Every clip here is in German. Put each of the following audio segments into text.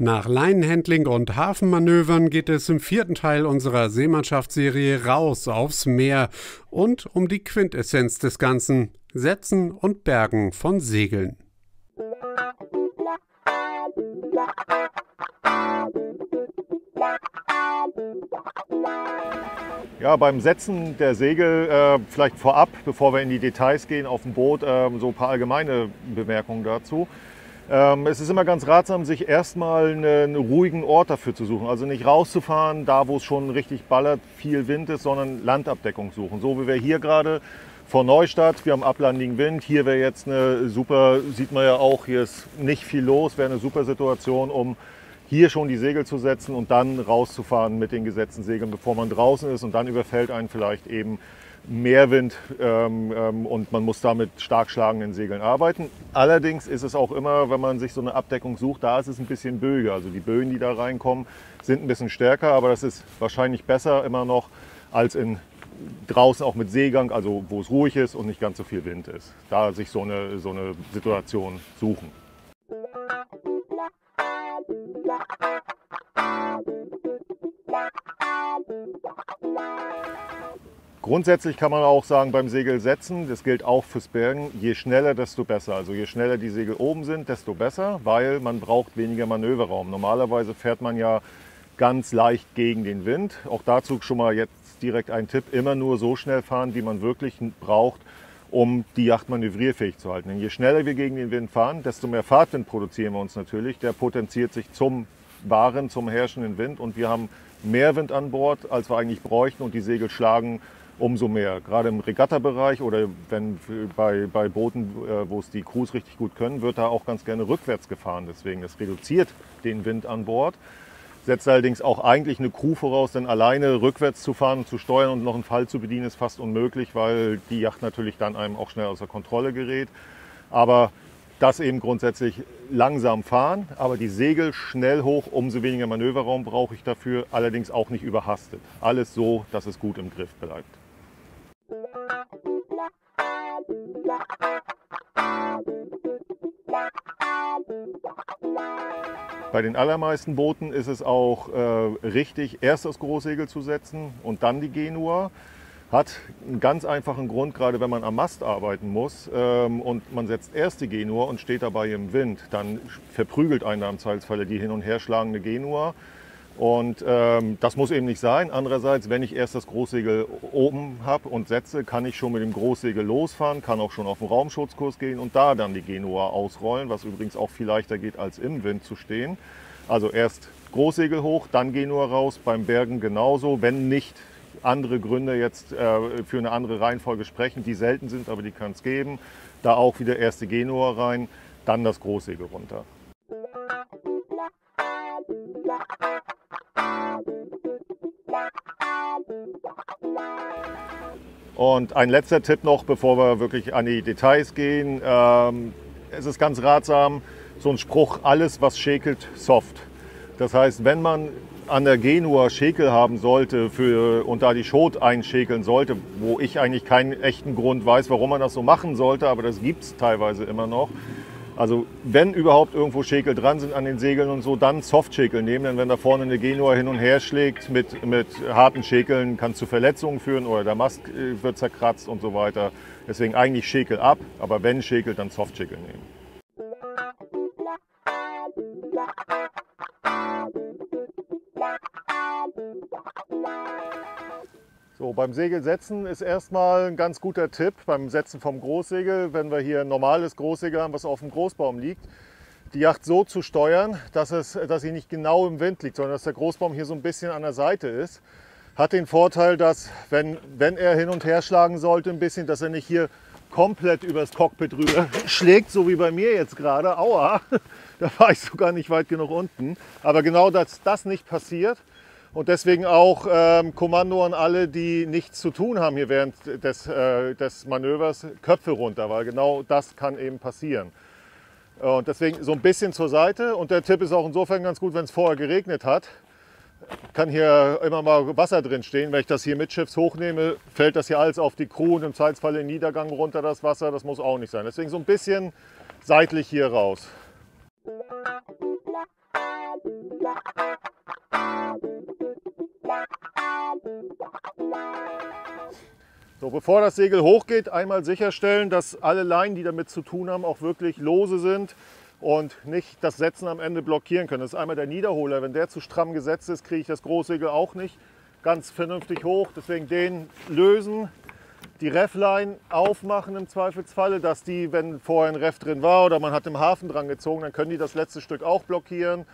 Nach Leinenhandling und Hafenmanövern geht es im vierten Teil unserer Seemannschaftsserie raus aufs Meer und um die Quintessenz des Ganzen, Setzen und Bergen von Segeln. Ja, beim Setzen der Segel äh, vielleicht vorab, bevor wir in die Details gehen auf dem Boot, äh, so ein paar allgemeine Bemerkungen dazu. Ähm, es ist immer ganz ratsam, sich erstmal einen, einen, ruhigen Ort dafür zu suchen. Also nicht rauszufahren, da wo es schon richtig ballert, viel Wind ist, sondern Landabdeckung suchen. So wie wir hier gerade vor Neustadt, wir haben ablandigen Wind. Hier wäre jetzt eine super, sieht man ja auch, hier ist nicht viel los, wäre eine super Situation, um hier schon die Segel zu setzen und dann rauszufahren mit den gesetzten Segeln, bevor man draußen ist. Und dann überfällt einen vielleicht eben Meerwind ähm, ähm, und man muss damit stark schlagenden Segeln arbeiten. Allerdings ist es auch immer, wenn man sich so eine Abdeckung sucht, da ist es ein bisschen böge. Also die Böen, die da reinkommen, sind ein bisschen stärker, aber das ist wahrscheinlich besser immer noch als in draußen auch mit Seegang, also wo es ruhig ist und nicht ganz so viel Wind ist. Da sich so eine, so eine Situation suchen. Grundsätzlich kann man auch sagen, beim Segel setzen, das gilt auch fürs Bergen, je schneller, desto besser. Also je schneller die Segel oben sind, desto besser, weil man braucht weniger Manöverraum. Normalerweise fährt man ja ganz leicht gegen den Wind. Auch dazu schon mal jetzt direkt ein Tipp, immer nur so schnell fahren, wie man wirklich braucht, um die Yacht manövrierfähig zu halten. Denn je schneller wir gegen den Wind fahren, desto mehr Fahrtwind produzieren wir uns natürlich. Der potenziert sich zum wahren, zum herrschenden Wind und wir haben mehr Wind an Bord, als wir eigentlich bräuchten und die Segel schlagen umso mehr. Gerade im Regattabereich oder wenn bei, bei Booten, äh, wo es die Crews richtig gut können, wird da auch ganz gerne rückwärts gefahren. Deswegen, das reduziert den Wind an Bord. Setzt allerdings auch eigentlich eine Crew voraus, denn alleine rückwärts zu fahren zu steuern und noch einen Fall zu bedienen ist fast unmöglich, weil die Yacht natürlich dann einem auch schnell außer Kontrolle gerät. Aber das eben grundsätzlich langsam fahren, aber die Segel schnell hoch, umso weniger Manöverraum brauche ich dafür, allerdings auch nicht überhastet. Alles so, dass es gut im Griff bleibt. Bei den allermeisten Booten ist es auch äh, richtig, erst das Großsegel zu setzen und dann die Genua. Hat einen ganz einfachen Grund, gerade wenn man am Mast arbeiten muss ähm, und man setzt erst die Genua und steht dabei im Wind, dann verprügelt einen im Zweifelsfalle die hin und her schlagende Genua und ähm, das muss eben nicht sein. Andererseits, wenn ich erst das Großsegel oben habe und setze, kann ich schon mit dem Großsegel losfahren, kann auch schon auf den Raumschutzkurs gehen und da dann die Genua ausrollen, was übrigens auch viel leichter geht, als im Wind zu stehen. Also erst Großsegel hoch, dann Genua raus, beim Bergen genauso, wenn nicht andere Gründe jetzt äh, für eine andere Reihenfolge sprechen, die selten sind, aber die kann es geben. Da auch wieder erst die Genua rein, dann das Großsegel runter. Und ein letzter Tipp noch, bevor wir wirklich an die Details gehen. Ähm, es ist ganz ratsam, so ein Spruch, alles was schäkelt, soft. Das heißt, wenn man an der Genua Schäkel haben sollte für, und da die Schot einschäkeln sollte, wo ich eigentlich keinen echten Grund weiß, warum man das so machen sollte, aber das gibt es teilweise immer noch, also wenn überhaupt irgendwo Schäkel dran sind an den Segeln und so, dann Softschäkel nehmen. Denn wenn da vorne eine Genua hin und her schlägt mit, mit harten Schäkeln, kann es zu Verletzungen führen oder der Mast äh, wird zerkratzt und so weiter. Deswegen eigentlich Schäkel ab, aber wenn Schäkel, dann Softschäkel nehmen. So, beim Segelsetzen ist erstmal ein ganz guter Tipp beim Setzen vom Großsegel, wenn wir hier ein normales Großsegel haben, was auf dem Großbaum liegt, die Yacht so zu steuern, dass, es, dass sie nicht genau im Wind liegt, sondern dass der Großbaum hier so ein bisschen an der Seite ist. Hat den Vorteil, dass wenn, wenn er hin und her schlagen sollte ein bisschen, dass er nicht hier komplett übers Cockpit rüber schlägt, so wie bei mir jetzt gerade. Aua, da war ich sogar nicht weit genug unten. Aber genau, dass das nicht passiert, und deswegen auch ähm, Kommando an alle, die nichts zu tun haben hier während des, äh, des Manövers, Köpfe runter, weil genau das kann eben passieren. Und deswegen so ein bisschen zur Seite. Und der Tipp ist auch insofern ganz gut, wenn es vorher geregnet hat. Kann hier immer mal Wasser drin stehen. Wenn ich das hier mit Schiffs hochnehme, fällt das hier alles auf die Crew und im Zweifelsfall in Niedergang runter das Wasser. Das muss auch nicht sein. Deswegen so ein bisschen seitlich hier raus. So, bevor das Segel hochgeht, einmal sicherstellen, dass alle Leinen, die damit zu tun haben, auch wirklich lose sind und nicht das Setzen am Ende blockieren können. Das ist einmal der Niederholer. Wenn der zu stramm gesetzt ist, kriege ich das Großsegel auch nicht ganz vernünftig hoch. Deswegen den lösen, die Refflein aufmachen im Zweifelsfalle, dass die, wenn vorher ein Reff drin war oder man hat im Hafen dran gezogen, dann können die das letzte Stück auch blockieren.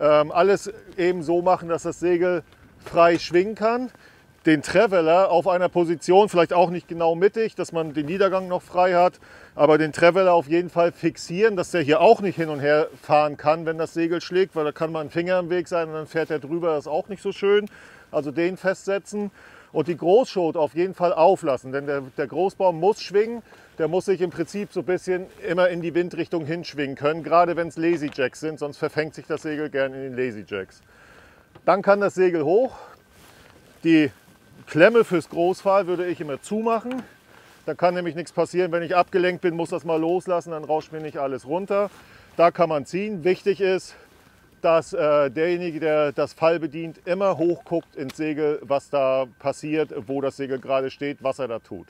Ähm, alles eben so machen, dass das Segel frei schwingen kann den Traveler auf einer Position, vielleicht auch nicht genau mittig, dass man den Niedergang noch frei hat, aber den Traveler auf jeden Fall fixieren, dass der hier auch nicht hin und her fahren kann, wenn das Segel schlägt, weil da kann mal ein Finger im Weg sein und dann fährt er drüber, das ist auch nicht so schön. Also den festsetzen und die Großschot auf jeden Fall auflassen, denn der, der Großbaum muss schwingen, der muss sich im Prinzip so ein bisschen immer in die Windrichtung hinschwingen können, gerade wenn es Lazy Jacks sind, sonst verfängt sich das Segel gern in den Lazy Jacks. Dann kann das Segel hoch, die Klemme fürs Großfall würde ich immer zumachen. Da kann nämlich nichts passieren. Wenn ich abgelenkt bin, muss das mal loslassen, dann rauscht mir nicht alles runter. Da kann man ziehen. Wichtig ist, dass äh, derjenige, der das Fall bedient, immer hochguckt ins Segel, was da passiert, wo das Segel gerade steht, was er da tut.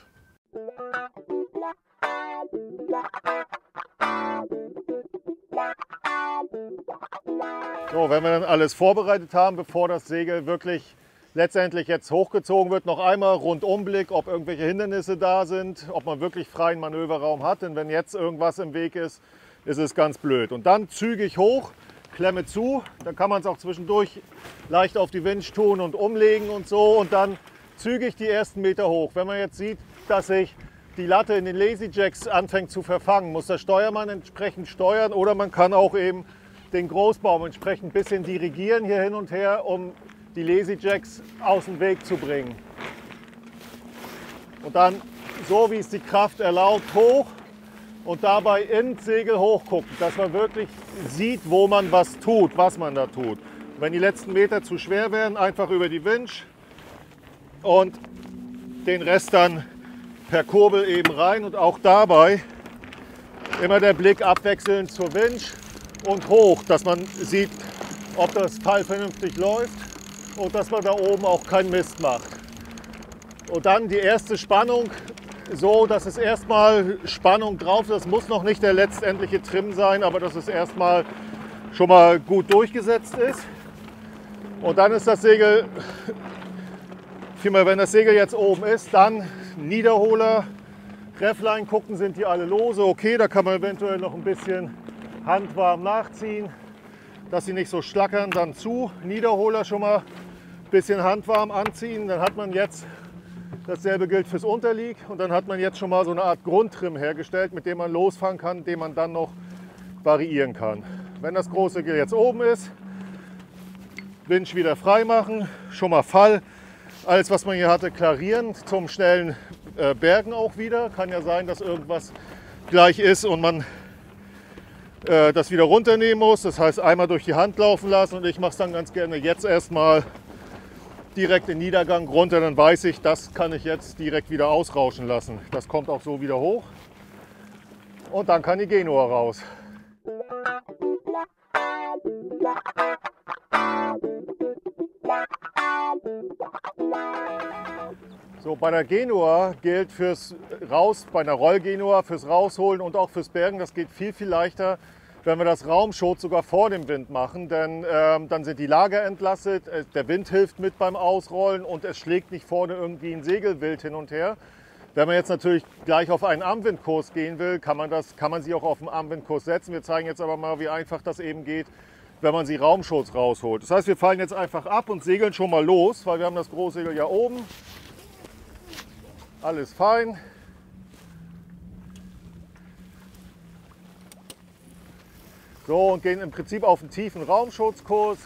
So, wenn wir dann alles vorbereitet haben, bevor das Segel wirklich letztendlich jetzt hochgezogen wird, noch einmal Rundumblick, ob irgendwelche Hindernisse da sind, ob man wirklich freien Manöverraum hat. Denn wenn jetzt irgendwas im Weg ist, ist es ganz blöd. Und dann zügig hoch, Klemme zu, dann kann man es auch zwischendurch leicht auf die Winch tun und umlegen und so und dann zügig die ersten Meter hoch. Wenn man jetzt sieht, dass sich die Latte in den Lazy Jacks anfängt zu verfangen, muss der Steuermann entsprechend steuern oder man kann auch eben den Großbaum entsprechend ein bisschen dirigieren hier hin und her, um die Lazy Jacks aus dem Weg zu bringen. Und dann so wie es die Kraft erlaubt hoch und dabei ins Segel hochgucken, dass man wirklich sieht, wo man was tut, was man da tut. wenn die letzten Meter zu schwer werden, einfach über die Winch und den Rest dann per Kurbel eben rein und auch dabei immer der Blick abwechselnd zur Winch und hoch, dass man sieht, ob das Teil vernünftig läuft und dass man da oben auch keinen Mist macht. Und dann die erste Spannung, so dass es erstmal Spannung drauf ist. Das muss noch nicht der letztendliche Trim sein, aber dass es erstmal schon mal gut durchgesetzt ist. Und dann ist das Segel, vielmehr wenn das Segel jetzt oben ist, dann Niederholer, Refline gucken, sind die alle lose. Okay, da kann man eventuell noch ein bisschen handwarm nachziehen, dass sie nicht so schlackern. Dann zu, Niederholer schon mal bisschen handwarm anziehen. Dann hat man jetzt, dasselbe gilt fürs Unterlieg, und dann hat man jetzt schon mal so eine Art Grundtrim hergestellt, mit dem man losfahren kann, den man dann noch variieren kann. Wenn das große Gill jetzt oben ist, Winch wieder frei machen, schon mal Fall. Alles, was man hier hatte, klarieren zum schnellen äh, Bergen auch wieder. Kann ja sein, dass irgendwas gleich ist und man äh, das wieder runternehmen muss. Das heißt, einmal durch die Hand laufen lassen und ich mache es dann ganz gerne jetzt erstmal direkt den Niedergang runter, dann weiß ich, das kann ich jetzt direkt wieder ausrauschen lassen. Das kommt auch so wieder hoch und dann kann die Genua raus. So, bei der Genua gilt fürs Raus, bei einer Rollgenua, fürs Rausholen und auch fürs Bergen, das geht viel, viel leichter, wenn wir das Raumschot sogar vor dem Wind machen, denn ähm, dann sind die Lager entlastet, äh, der Wind hilft mit beim Ausrollen und es schlägt nicht vorne irgendwie ein Segelwild hin und her. Wenn man jetzt natürlich gleich auf einen Armwindkurs gehen will, kann man, das, kann man sie auch auf den Armwindkurs setzen. Wir zeigen jetzt aber mal, wie einfach das eben geht, wenn man sie Raumschutz rausholt. Das heißt, wir fallen jetzt einfach ab und segeln schon mal los, weil wir haben das Großsegel ja oben. Alles fein. So, und gehen im Prinzip auf einen tiefen Raumschutzkurs.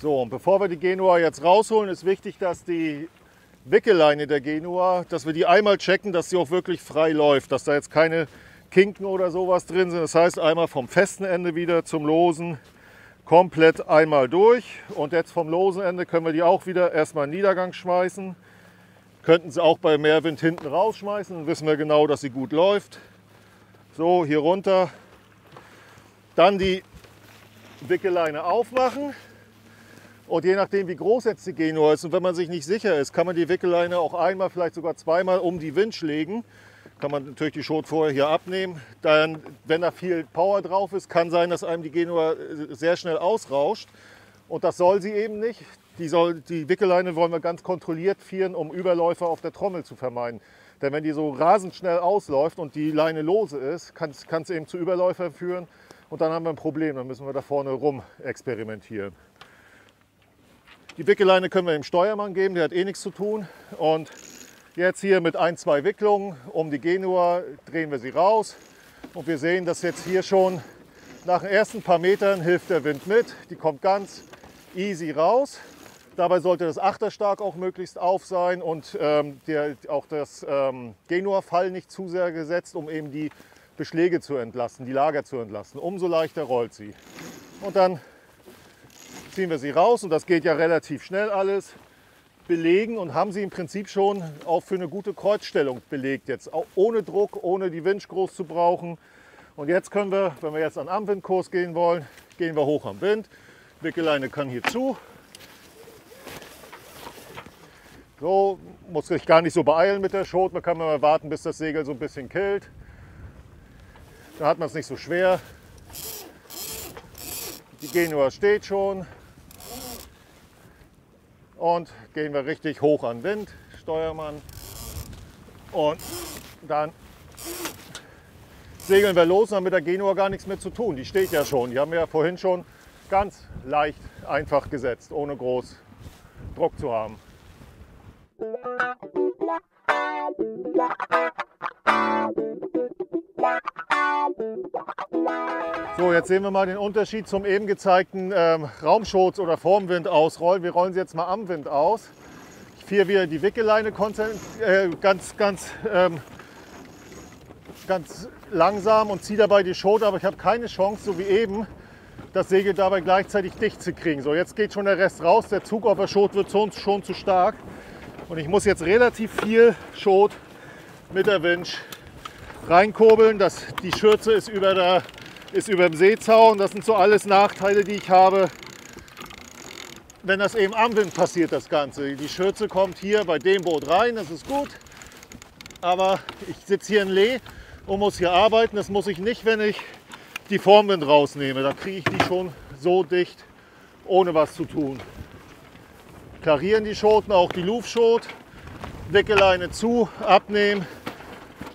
So, und bevor wir die Genua jetzt rausholen, ist wichtig, dass die Wickelleine der Genua, dass wir die einmal checken, dass sie auch wirklich frei läuft, dass da jetzt keine Kinken oder sowas drin sind. Das heißt, einmal vom festen Ende wieder zum losen, komplett einmal durch. Und jetzt vom losen Ende können wir die auch wieder erstmal in Niedergang schmeißen. Könnten sie auch bei Mehrwind hinten rausschmeißen, dann wissen wir genau, dass sie gut läuft. So, hier runter. Dann die Wickeleine aufmachen Und je nachdem, wie groß jetzt die Genua ist und wenn man sich nicht sicher ist, kann man die Wickelleine auch einmal, vielleicht sogar zweimal um die Winch legen. Kann man natürlich die Schot vorher hier abnehmen. Dann, wenn da viel Power drauf ist, kann sein, dass einem die Genua äh, sehr schnell ausrauscht. Und das soll sie eben nicht. Die, soll, die Wickelleine wollen wir ganz kontrolliert führen, um Überläufer auf der Trommel zu vermeiden. Denn wenn die so rasend schnell ausläuft und die Leine lose ist, kann es eben zu Überläufern führen. Und dann haben wir ein Problem. Dann müssen wir da vorne rum experimentieren. Die Wickelleine können wir dem Steuermann geben, der hat eh nichts zu tun. Und jetzt hier mit ein, zwei Wicklungen um die Genua drehen wir sie raus. Und wir sehen, dass jetzt hier schon nach den ersten paar Metern hilft der Wind mit. Die kommt ganz easy raus. Dabei sollte das Achterstark auch möglichst auf sein und ähm, der, auch das ähm, Genua-Fall nicht zu sehr gesetzt, um eben die Beschläge zu entlasten, die Lager zu entlasten. Umso leichter rollt sie. Und dann ziehen wir sie raus und das geht ja relativ schnell alles. Belegen und haben sie im Prinzip schon auch für eine gute Kreuzstellung belegt jetzt. Auch ohne Druck, ohne die Winch groß zu brauchen. Und jetzt können wir, wenn wir jetzt an Amwindkurs gehen wollen, gehen wir hoch am Wind. Wickelleine kann hier zu. So, muss sich gar nicht so beeilen mit der Schot. Man kann mal warten, bis das Segel so ein bisschen killt. Dann hat man es nicht so schwer. Die Genua steht schon. Und gehen wir richtig hoch an Wind, Steuermann. Und dann segeln wir los haben mit der Genua gar nichts mehr zu tun. Die steht ja schon. Die haben wir ja vorhin schon ganz leicht einfach gesetzt, ohne groß Druck zu haben. So, jetzt sehen wir mal den Unterschied zum eben gezeigten ähm, Raumschutz oder Formwind ausrollen. Wir rollen sie jetzt mal am Wind aus. Ich fahre wieder die Wickelleine äh, ganz, ganz, ähm, ganz langsam und ziehe dabei die Schote, aber ich habe keine Chance, so wie eben, das Segel dabei gleichzeitig dicht zu kriegen. So, jetzt geht schon der Rest raus. Der Zug auf der Schot wird schon, schon zu stark. Und ich muss jetzt relativ viel Schot mit der Winch reinkurbeln. Das, die Schürze ist über, der, ist über dem Seezaun. Das sind so alles Nachteile, die ich habe, wenn das eben am Wind passiert, das Ganze. Die Schürze kommt hier bei dem Boot rein, das ist gut. Aber ich sitze hier in Lee und muss hier arbeiten. Das muss ich nicht, wenn ich die Formwind rausnehme. Da kriege ich die schon so dicht, ohne was zu tun. Klarieren die Schoten, auch die Luftschot. Wickeleine zu, abnehmen,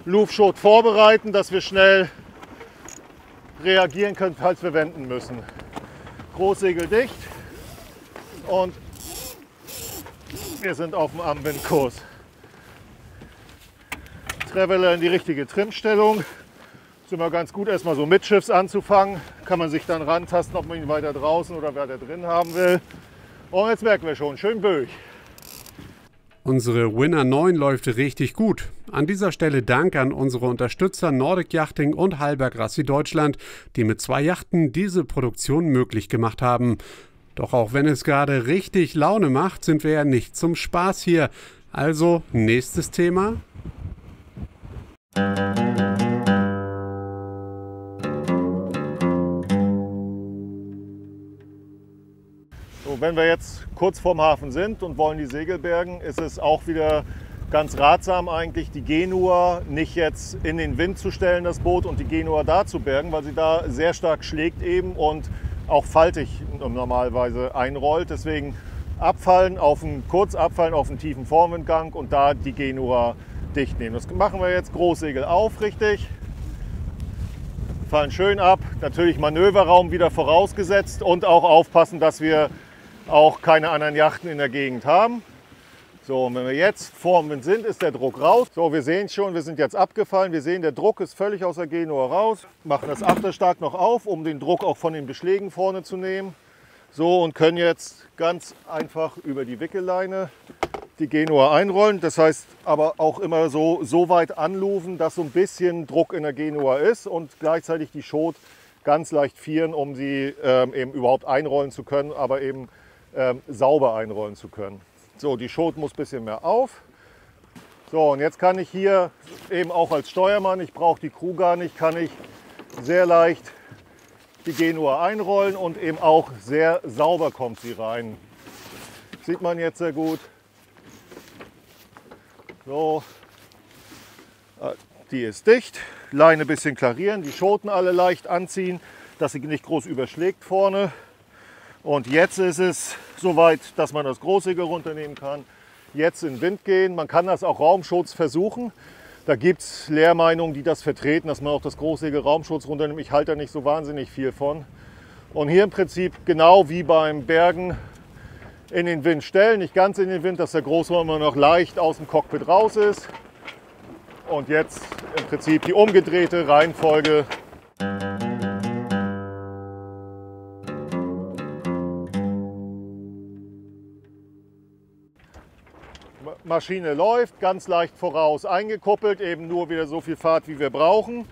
Luftschot vorbereiten, dass wir schnell reagieren können, falls wir wenden müssen. Großsegel dicht und wir sind auf dem Anwendkurs. Traveler in die richtige Trimstellung. Ist immer ganz gut, erstmal so mitschiffs anzufangen. Kann man sich dann rantasten, ob man ihn weiter draußen oder weiter drin haben will. Und jetzt merken wir schon, schön böig. Unsere Winner 9 läuft richtig gut. An dieser Stelle Dank an unsere Unterstützer Nordic Yachting und Halberg Rassi Deutschland, die mit zwei Yachten diese Produktion möglich gemacht haben. Doch auch wenn es gerade richtig Laune macht, sind wir ja nicht zum Spaß hier. Also nächstes Thema. So, wenn wir jetzt kurz vorm Hafen sind und wollen die Segel bergen, ist es auch wieder ganz ratsam eigentlich, die Genua nicht jetzt in den Wind zu stellen, das Boot, und die Genua da zu bergen, weil sie da sehr stark schlägt eben und auch faltig normalerweise einrollt. Deswegen abfallen, auf einen, kurz abfallen auf einen tiefen Vorwindgang und da die Genua dicht nehmen. Das machen wir jetzt Großsegel auf, richtig. Fallen schön ab. Natürlich Manöverraum wieder vorausgesetzt und auch aufpassen, dass wir auch keine anderen Yachten in der Gegend haben. So, und wenn wir jetzt vor dem Wind sind, ist der Druck raus. So, wir sehen schon, wir sind jetzt abgefallen. Wir sehen, der Druck ist völlig aus der Genua raus. Machen das Achterstark noch auf, um den Druck auch von den Beschlägen vorne zu nehmen. So, und können jetzt ganz einfach über die Wickelleine die Genua einrollen. Das heißt aber auch immer so, so weit anlufen, dass so ein bisschen Druck in der Genua ist und gleichzeitig die Schot ganz leicht vieren, um sie ähm, eben überhaupt einrollen zu können, aber eben ähm, sauber einrollen zu können. So, die Schot muss ein bisschen mehr auf. So, und jetzt kann ich hier eben auch als Steuermann, ich brauche die Crew gar nicht, kann ich sehr leicht die Genua einrollen und eben auch sehr sauber kommt sie rein. Sieht man jetzt sehr gut. So, äh, die ist dicht. Leine ein bisschen klarieren, die Schoten alle leicht anziehen, dass sie nicht groß überschlägt vorne. Und jetzt ist es soweit, dass man das Großsegel runternehmen kann. Jetzt in den Wind gehen. Man kann das auch Raumschutz versuchen. Da gibt es Lehrmeinungen, die das vertreten, dass man auch das Großsegel Raumschutz runternimmt. Ich halte da nicht so wahnsinnig viel von. Und hier im Prinzip genau wie beim Bergen in den Wind stellen, nicht ganz in den Wind, dass der Großraum immer noch leicht aus dem Cockpit raus ist. Und jetzt im Prinzip die umgedrehte Reihenfolge. Maschine läuft, ganz leicht voraus eingekuppelt, eben nur wieder so viel Fahrt, wie wir brauchen.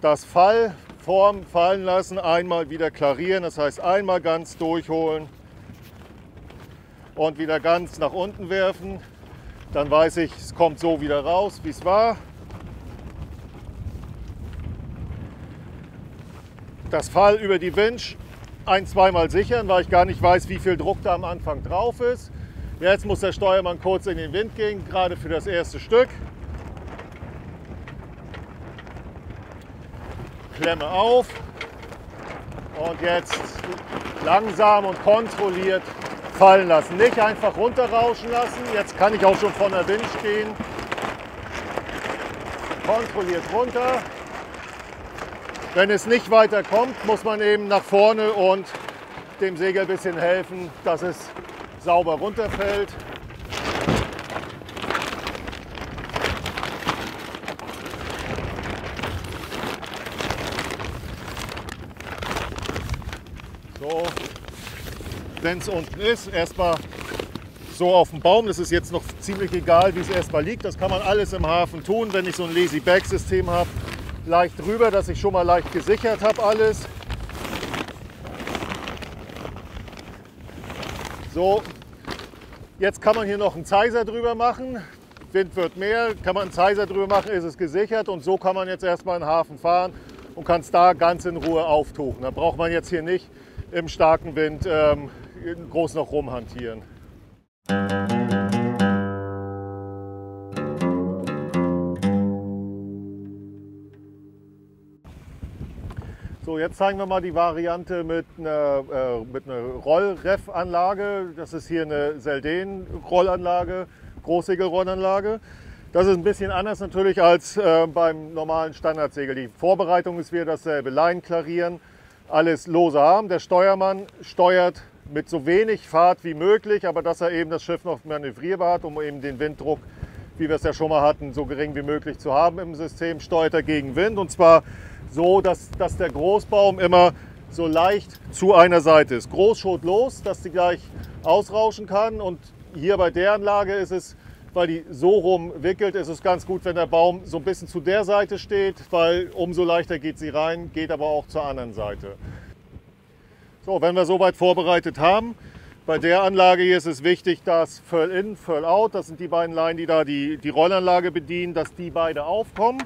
Das Fall, Form fallen lassen, einmal wieder klarieren, das heißt einmal ganz durchholen und wieder ganz nach unten werfen. Dann weiß ich, es kommt so wieder raus, wie es war. Das Fall über die Winch ein-, zweimal sichern, weil ich gar nicht weiß, wie viel Druck da am Anfang drauf ist. Jetzt muss der Steuermann kurz in den Wind gehen, gerade für das erste Stück. Klemme auf und jetzt langsam und kontrolliert fallen lassen. Nicht einfach runterrauschen lassen. Jetzt kann ich auch schon von der Wind stehen. Kontrolliert runter. Wenn es nicht weiter kommt, muss man eben nach vorne und dem Segel ein bisschen helfen, dass es sauber runterfällt. So, wenn es unten ist, erstmal so auf dem Baum. Das ist jetzt noch ziemlich egal, wie es erstmal liegt. Das kann man alles im Hafen tun, wenn ich so ein Lazy Bag System habe leicht drüber, dass ich schon mal leicht gesichert habe alles. So, jetzt kann man hier noch einen Zeiser drüber machen. Wind wird mehr, kann man einen Zeiser drüber machen, ist es gesichert und so kann man jetzt erstmal in den Hafen fahren und kann es da ganz in Ruhe auftuchen. Da braucht man jetzt hier nicht im starken Wind ähm, groß noch rumhantieren. Jetzt zeigen wir mal die Variante mit einer, äh, mit einer Rollref-Anlage. Das ist hier eine Selden-Rollanlage, Großsegel-Rollanlage. Das ist ein bisschen anders natürlich als äh, beim normalen Standardsegel. Die Vorbereitung ist wieder dasselbe. Leinen klarieren, alles lose haben. Der Steuermann steuert mit so wenig Fahrt wie möglich, aber dass er eben das Schiff noch manövrierbar hat, um eben den Winddruck, wie wir es ja schon mal hatten, so gering wie möglich zu haben im System, steuert er gegen Wind und zwar so, dass, dass der Großbaum immer so leicht zu einer Seite ist. Großschot los, dass die gleich ausrauschen kann. Und hier bei der Anlage ist es, weil die so rum wickelt, ist es ganz gut, wenn der Baum so ein bisschen zu der Seite steht, weil umso leichter geht sie rein, geht aber auch zur anderen Seite. So, wenn wir soweit vorbereitet haben, bei der Anlage hier ist es wichtig, dass Furl in, Furl out, das sind die beiden Leinen, die da die, die Rollanlage bedienen, dass die beide aufkommen.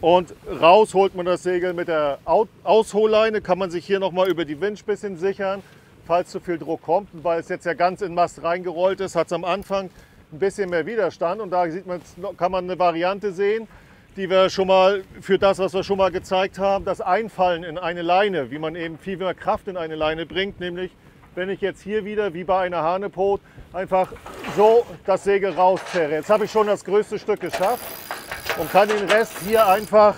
Und raus holt man das Segel mit der Ausholleine, kann man sich hier nochmal über die Winch ein bisschen sichern, falls zu viel Druck kommt. Und weil es jetzt ja ganz in Mast reingerollt ist, hat es am Anfang ein bisschen mehr Widerstand. Und da sieht man, kann man eine Variante sehen, die wir schon mal für das, was wir schon mal gezeigt haben, das Einfallen in eine Leine, wie man eben viel mehr Kraft in eine Leine bringt, nämlich wenn ich jetzt hier wieder wie bei einer Hanepot einfach so das Segel rauszerre. Jetzt habe ich schon das größte Stück geschafft und kann den Rest hier einfach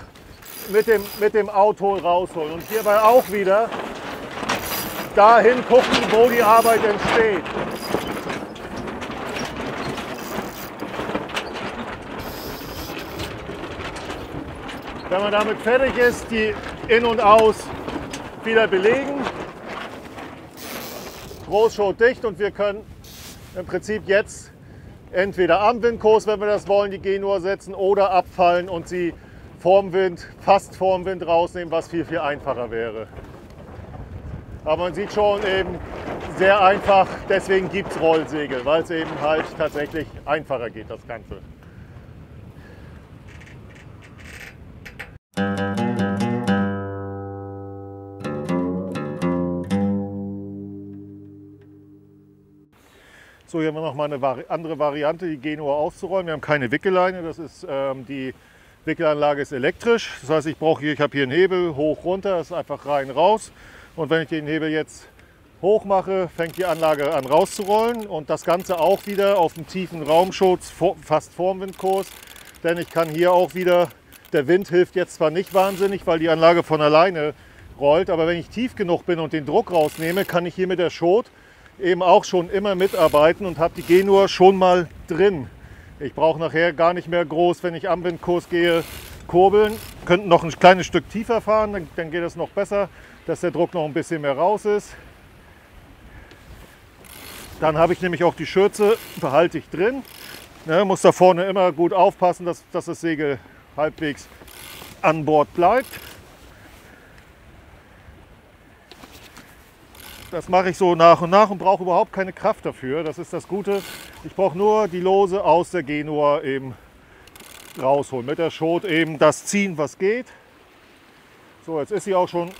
mit dem, mit dem Auto rausholen. Und hierbei auch wieder dahin gucken, wo die Arbeit entsteht. Wenn man damit fertig ist, die in und aus wieder belegen. Großschot dicht und wir können im Prinzip jetzt entweder am Windkurs, wenn wir das wollen, die Genua setzen oder abfallen und sie vorm Wind, fast vorm Wind rausnehmen, was viel, viel einfacher wäre. Aber man sieht schon eben sehr einfach, deswegen gibt es Rollsegel, weil es eben halt tatsächlich einfacher geht, das Ganze. So, hier haben wir noch mal eine Vari andere Variante, die Genua auszurollen. Wir haben keine Wickeleine, das ist ähm, die Wickelanlage ist elektrisch. Das heißt, ich brauche hier, ich habe hier einen Hebel hoch runter, das ist einfach rein raus. Und wenn ich den Hebel jetzt hoch mache, fängt die Anlage an rauszurollen und das Ganze auch wieder auf dem tiefen Raumschutz, fast vorm Windkurs. Denn ich kann hier auch wieder, der Wind hilft jetzt zwar nicht wahnsinnig, weil die Anlage von alleine rollt, aber wenn ich tief genug bin und den Druck rausnehme, kann ich hier mit der Schot eben auch schon immer mitarbeiten und habe die Genua schon mal drin. Ich brauche nachher gar nicht mehr groß, wenn ich am Windkurs gehe, kurbeln. Könnten noch ein kleines Stück tiefer fahren, dann, dann geht es noch besser, dass der Druck noch ein bisschen mehr raus ist. Dann habe ich nämlich auch die Schürze, behalte ich drin. Ne, muss da vorne immer gut aufpassen, dass, dass das Segel halbwegs an Bord bleibt. Das mache ich so nach und nach und brauche überhaupt keine Kraft dafür. Das ist das Gute. Ich brauche nur die Lose aus der Genua eben rausholen. Mit der Schot eben das ziehen, was geht. So, jetzt ist sie auch schon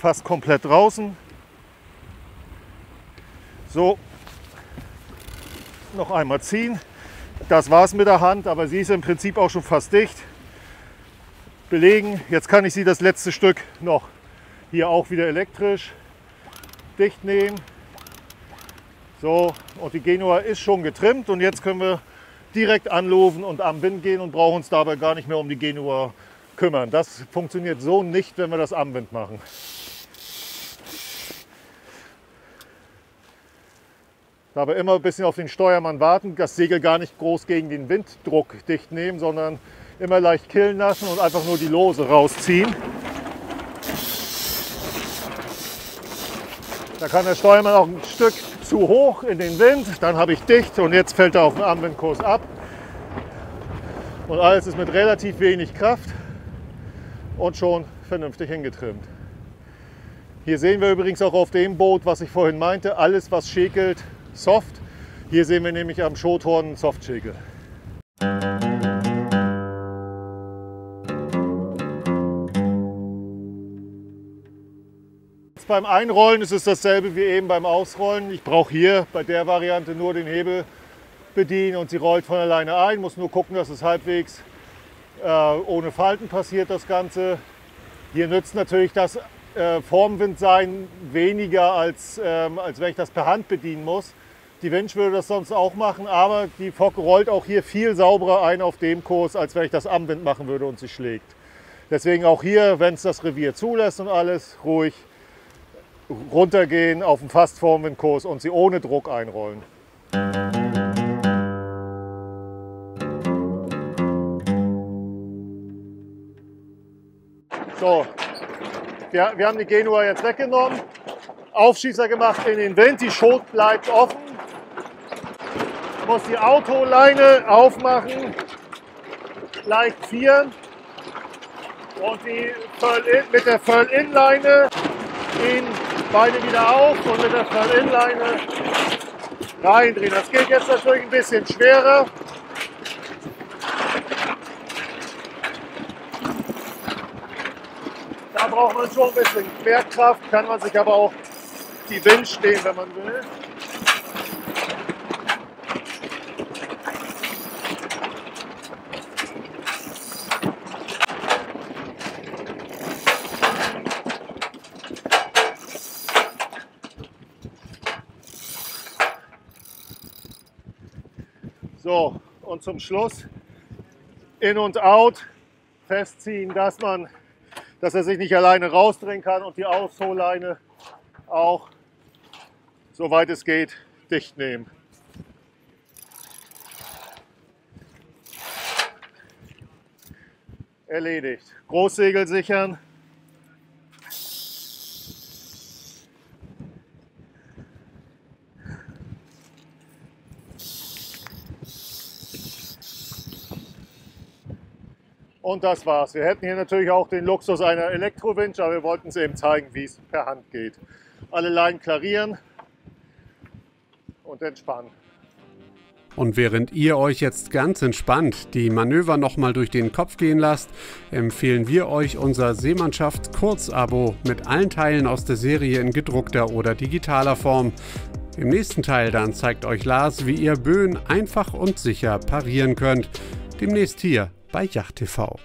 fast komplett draußen. So, noch einmal ziehen. Das war es mit der Hand, aber sie ist im Prinzip auch schon fast dicht. Belegen. Jetzt kann ich sie das letzte Stück noch hier auch wieder elektrisch dicht nehmen. So, und die Genua ist schon getrimmt und jetzt können wir direkt anlaufen und am Wind gehen und brauchen uns dabei gar nicht mehr um die Genua kümmern. Das funktioniert so nicht, wenn wir das am Wind machen. Dabei immer ein bisschen auf den Steuermann warten, das Segel gar nicht groß gegen den Winddruck dicht nehmen, sondern immer leicht killen lassen und einfach nur die Lose rausziehen. Da kann der Steuermann auch ein Stück zu hoch in den Wind, dann habe ich dicht und jetzt fällt er auf den Armwindkurs ab. Und alles ist mit relativ wenig Kraft und schon vernünftig hingetrimmt. Hier sehen wir übrigens auch auf dem Boot, was ich vorhin meinte, alles was schäkelt, soft. Hier sehen wir nämlich am Schothorn einen Softschäkel. Beim Einrollen ist es dasselbe wie eben beim Ausrollen. Ich brauche hier bei der Variante nur den Hebel bedienen und sie rollt von alleine ein. Muss nur gucken, dass es halbwegs äh, ohne Falten passiert das Ganze. Hier nützt natürlich das äh, Formwindsein weniger, als, ähm, als wenn ich das per Hand bedienen muss. Die Winch würde das sonst auch machen, aber die Fock rollt auch hier viel sauberer ein auf dem Kurs, als wenn ich das am Wind machen würde und sie schlägt. Deswegen auch hier, wenn es das Revier zulässt und alles, ruhig runtergehen auf den Fastformwindkurs und sie ohne Druck einrollen. So, wir, wir haben die Genua jetzt weggenommen, Aufschießer gemacht in den Wind, die Schot bleibt offen. Ich muss die Autoleine aufmachen, leicht vieren und die mit der Föll-In-Leine in Beine wieder auf und mit der Fall-In-Leine reindrehen. Das geht jetzt natürlich ein bisschen schwerer. Da braucht man schon ein bisschen mehr Kraft, kann man sich aber auch die Wind stehen, wenn man will. So, und zum Schluss in und out festziehen, dass, man, dass er sich nicht alleine rausdrehen kann und die Ausholleine auch, soweit es geht, dicht nehmen. Erledigt. Großsegel sichern. Und das war's. Wir hätten hier natürlich auch den Luxus einer Elektrowinch, aber wir wollten es eben zeigen, wie es per Hand geht. Alle Leinen klarieren und entspannen. Und während ihr euch jetzt ganz entspannt die Manöver nochmal durch den Kopf gehen lasst, empfehlen wir euch unser Seemannschaft Kurzabo mit allen Teilen aus der Serie in gedruckter oder digitaler Form. Im nächsten Teil dann zeigt euch Lars, wie ihr Böen einfach und sicher parieren könnt. Demnächst hier bei Yacht TV.